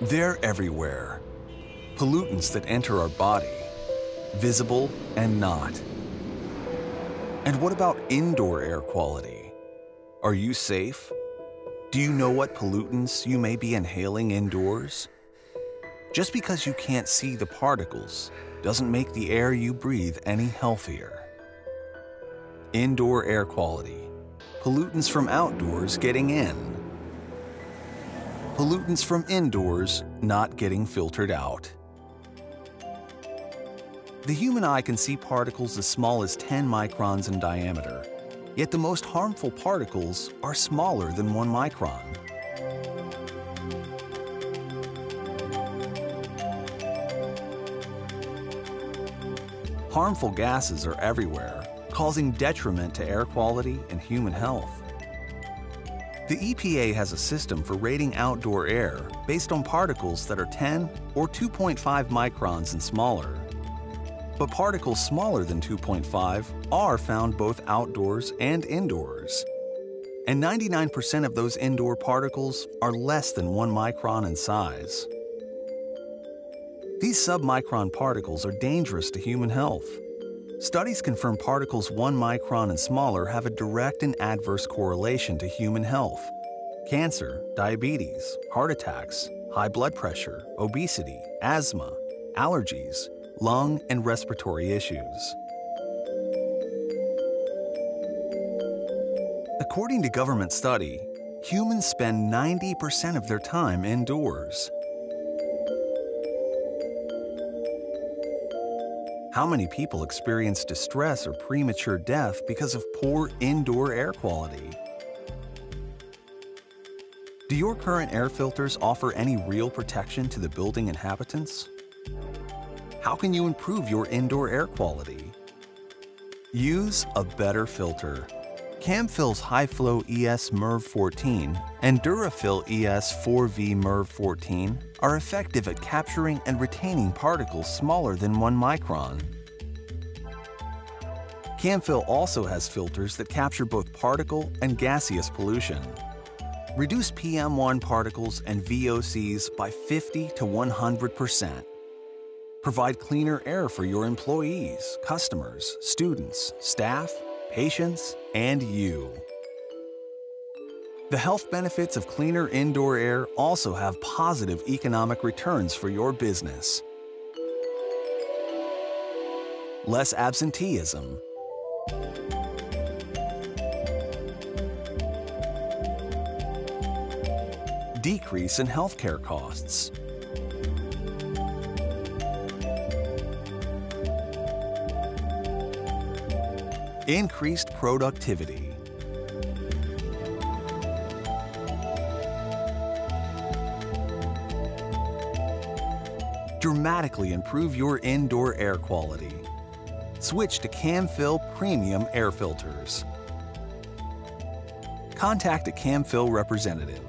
They're everywhere. Pollutants that enter our body, visible and not. And what about indoor air quality? Are you safe? Do you know what pollutants you may be inhaling indoors? Just because you can't see the particles doesn't make the air you breathe any healthier. Indoor air quality. Pollutants from outdoors getting in. Pollutants from indoors not getting filtered out. The human eye can see particles as small as 10 microns in diameter, yet the most harmful particles are smaller than 1 micron. Harmful gases are everywhere, causing detriment to air quality and human health. The EPA has a system for rating outdoor air based on particles that are 10 or 2.5 microns and smaller. But particles smaller than 2.5 are found both outdoors and indoors. And 99% of those indoor particles are less than 1 micron in size. These submicron particles are dangerous to human health. Studies confirm particles 1 micron and smaller have a direct and adverse correlation to human health. Cancer, diabetes, heart attacks, high blood pressure, obesity, asthma, allergies, lung and respiratory issues. According to government study, humans spend 90% of their time indoors. How many people experience distress or premature death because of poor indoor air quality? Do your current air filters offer any real protection to the building inhabitants? How can you improve your indoor air quality? Use a better filter. Camfil's Hi-Flo ES MERV 14 and Durafil ES 4V MERV 14 are effective at capturing and retaining particles smaller than 1 micron. Camfil also has filters that capture both particle and gaseous pollution. Reduce PM1 particles and VOCs by 50 to 100%. Provide cleaner air for your employees, customers, students, staff, patients, and you. The health benefits of cleaner indoor air also have positive economic returns for your business. Less absenteeism. Decrease in healthcare costs. Increased productivity. Dramatically improve your indoor air quality. Switch to Camfil Premium Air Filters. Contact a Camfil representative.